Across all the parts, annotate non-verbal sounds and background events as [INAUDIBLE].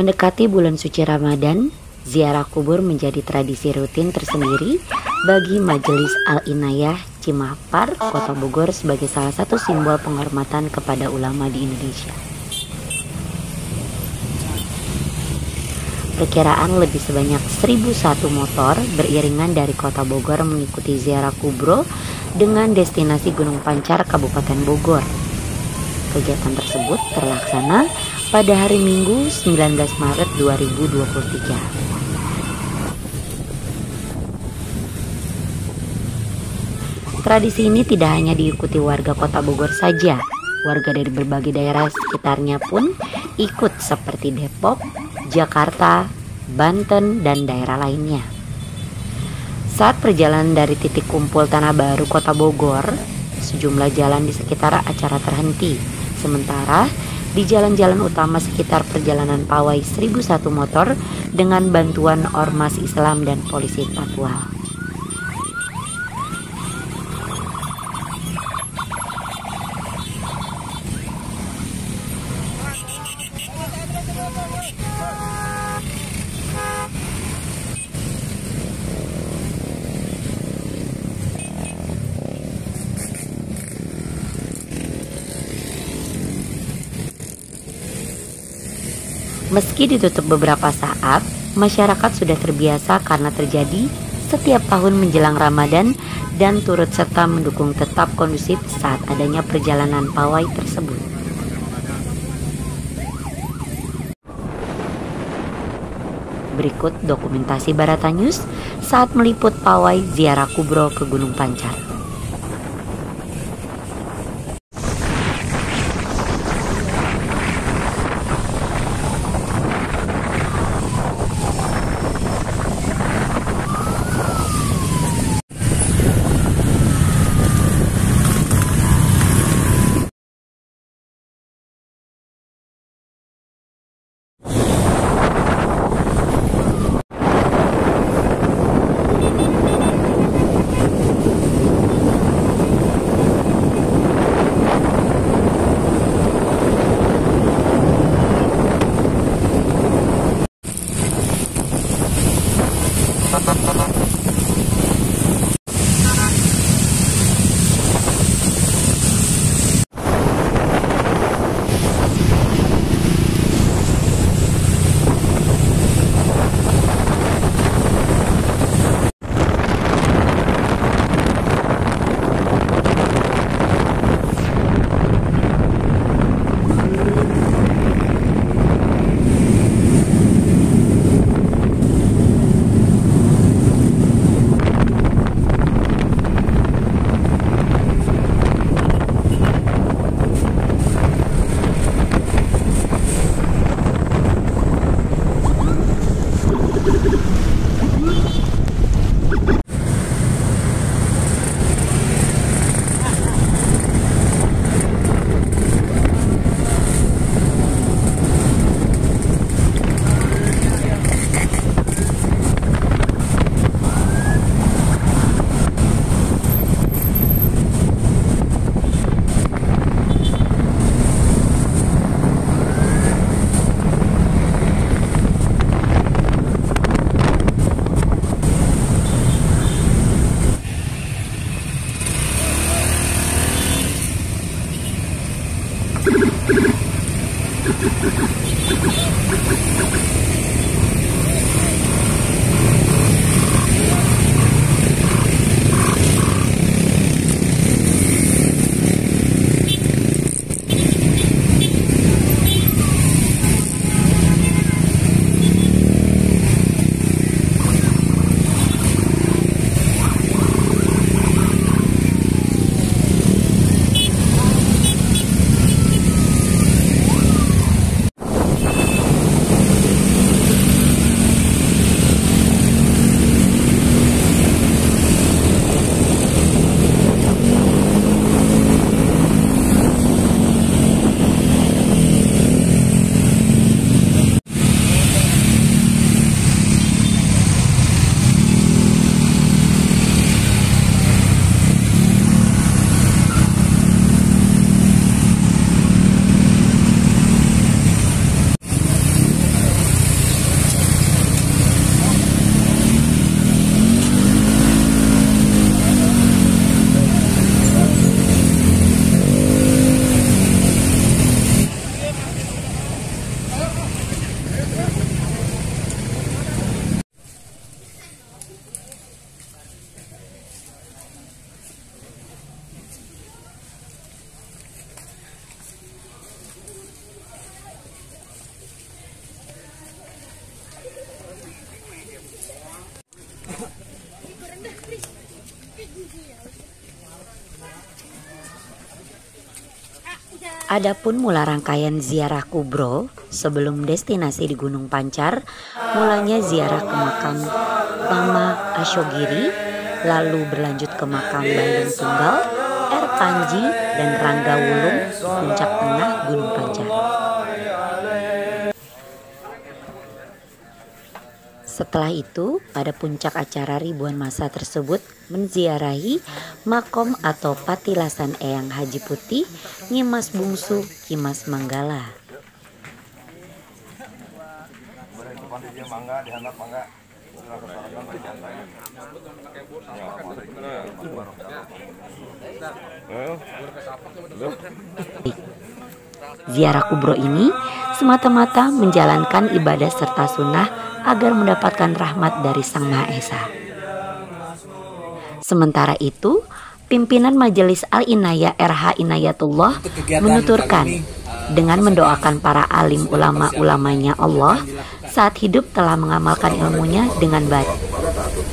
Mendekati bulan suci Ramadan, ziarah kubur menjadi tradisi rutin tersendiri bagi Majelis Al-Inayah Cimapar, Kota Bogor sebagai salah satu simbol penghormatan kepada ulama di Indonesia. Perkiraan lebih sebanyak 1001 motor beriringan dari kota Bogor mengikuti ziarah kubro dengan destinasi Gunung Pancar, Kabupaten Bogor. Kegiatan tersebut terlaksana pada hari Minggu 19 Maret 2023. Tradisi ini tidak hanya diikuti warga kota Bogor saja, warga dari berbagai daerah sekitarnya pun ikut seperti Depok, Jakarta, Banten, dan daerah lainnya. Saat perjalanan dari titik kumpul Tanah Baru Kota Bogor, sejumlah jalan di sekitar acara terhenti. Sementara di jalan-jalan utama sekitar perjalanan pawai 1001 motor dengan bantuan Ormas Islam dan polisi Papua. Meski ditutup beberapa saat, masyarakat sudah terbiasa karena terjadi setiap tahun menjelang Ramadan dan turut serta mendukung tetap kondusif saat adanya perjalanan pawai tersebut. Berikut dokumentasi Barata News saat meliput pawai ziarah kubro ke Gunung Pancar. Adapun mula rangkaian ziarah kubro sebelum destinasi di Gunung Pancar, mulanya ziarah ke makam Mama Asyogiri, lalu berlanjut ke makam Bandung Tunggal, R. Panji, dan Rangga Wulung, puncak tengah Gunung Pancar. Setelah itu, pada puncak acara ribuan masa tersebut menziarahi makom atau patilasan Eyang Haji Putih Nyimas Bungsu Kimas Manggala. Ziarah kubro ini semata-mata menjalankan ibadah serta sunnah agar mendapatkan rahmat dari Sang Maha Esa. Sementara itu, pimpinan Majelis Al-Inayah RH Inayatullah menuturkan dengan mendoakan para alim ulama-ulamanya Allah saat hidup telah mengamalkan ilmunya dengan baik.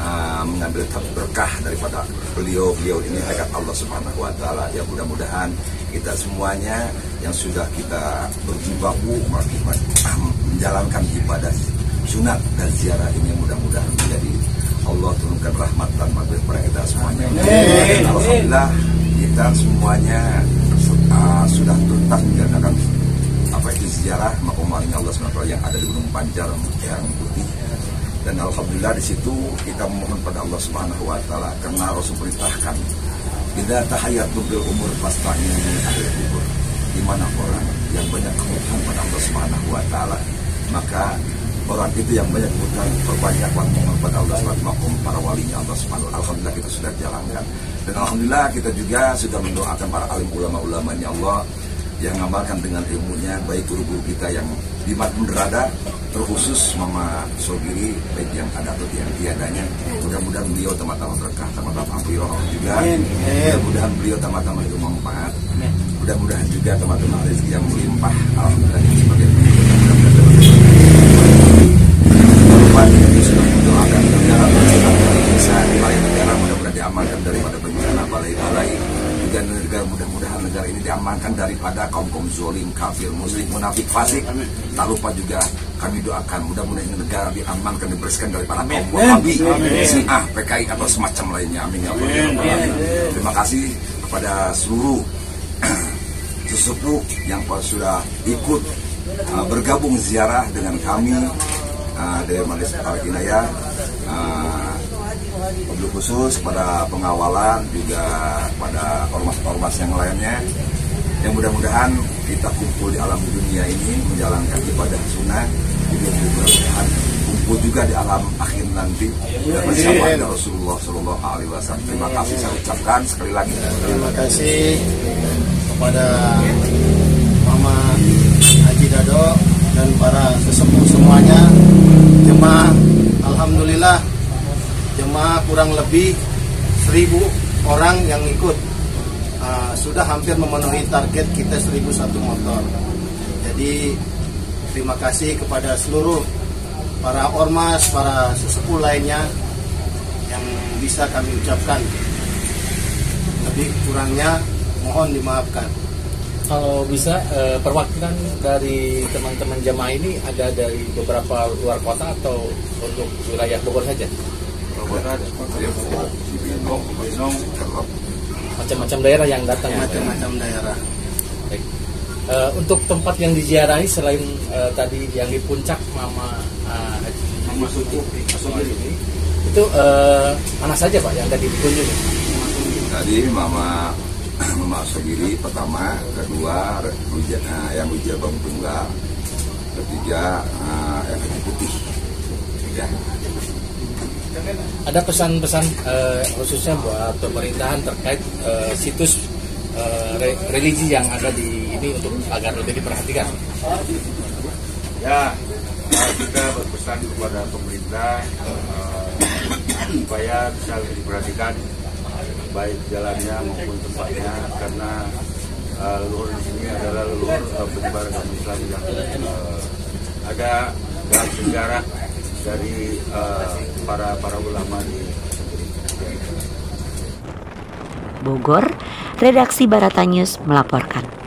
uh, mengambil berkah daripada beliau-beliau ini dekat Allah Subhanahu wa taala. Ya mudah-mudahan kita semuanya yang sudah kita berjibaku menjalankan ibadah sunat dan ziarah ini mudah-mudahan menjadi Allah turunkan rahmat dan maghrib kepada kita semuanya. Dan Alhamdulillah kita semuanya uh, sudah tuntas menjalankan apa itu sejarah makomarinya Allah SWT yang ada di Gunung Pancar yang putih dan alhamdulillah di situ kita memohon pada Allah Subhanahu wa taala karena Rasul perintahkan tidak tahayat bil umur pastanya akhir kubur di mana orang yang banyak kemohon pada Allah Subhanahu wa taala maka orang itu yang banyak hutang berbanyak waktu kepada Allah SWT para walinya Allah SWT Alhamdulillah kita sudah jalankan. Dan Alhamdulillah kita juga sudah mendoakan para alim ulama-ulamanya Allah yang mengamalkan dengan ilmunya baik guru-guru kita yang di berada terkhusus Mama Sogiri baik yang ada atau yang tiadanya mudah-mudahan beliau teman-teman berkah teman-teman ampuh juga mudah-mudahan beliau teman-teman itu manfaat mudah-mudahan juga teman-teman rezeki yang melimpah Alhamdulillah ini sebagai sudah mendoakan negara bisa wilayah negara mudah-mudahan diamankan daripada bencana balai-balai juga negara mudah-mudahan negara ini diamankan daripada kaum kaum zolim kafir muslim munafik fasik. Tak lupa juga kami doakan mudah-mudahan negara diamankan dibersihkan daripada kaum wahabi syiah PKI atau semacam lainnya. Amin ya Allah terima kasih kepada seluruh [CLEARS THROAT] sesepuh yang sudah ikut uh, bergabung ziarah dengan kami uh, dari Majelis Al-Inayah. Uh, khusus pada pengawalan juga pada ormas-ormas yang lainnya yang mudah-mudahan kita kumpul di alam dunia ini menjalankan ibadah sunnah juga mudah-mudahan kumpul juga di alam akhir nanti. Dan bersama dengan Rasulullah Shallallahu Alaihi Wasallam. Terima kasih saya ucapkan sekali lagi. Terima kasih kepada Mama Haji Dado dan para sesepuh semuanya. Jemaah Alhamdulillah jemaah kurang lebih seribu orang yang ikut uh, sudah hampir memenuhi target kita seribu satu motor jadi terima kasih kepada seluruh para ormas para sesepuh lainnya yang bisa kami ucapkan lebih kurangnya mohon dimaafkan kalau bisa eh, perwakilan dari teman-teman jemaah ini ada dari beberapa luar kota atau untuk wilayah Bogor saja? Macam-macam daerah yang datang. Macam-macam daerah. Baik. Uh, untuk tempat yang diziarahi selain uh, tadi yang di puncak Mama uh, Mama Suku ini, itu uh, mana saja Pak yang tadi dikunjungi? Tadi Mama [CLEARS THROAT] Mama Sogiri pertama, kedua uh, yang ujian bang tunggal, ketiga uh, yang putih. Ada pesan-pesan uh, khususnya buat pemerintahan terkait uh, situs uh, re religi yang ada di ini untuk agar lebih diperhatikan. Ya, kita berpesan kepada pemerintah supaya bisa lebih diperhatikan baik jalannya maupun tempatnya karena uh, leluhur di sini adalah leluhur uh, penyebar agama Islam yang uh, ada dalam sejarah dari uh, para para ulama di Bogor, redaksi Barata News melaporkan.